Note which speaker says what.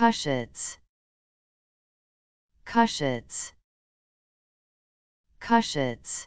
Speaker 1: Cushions Cushions Cushions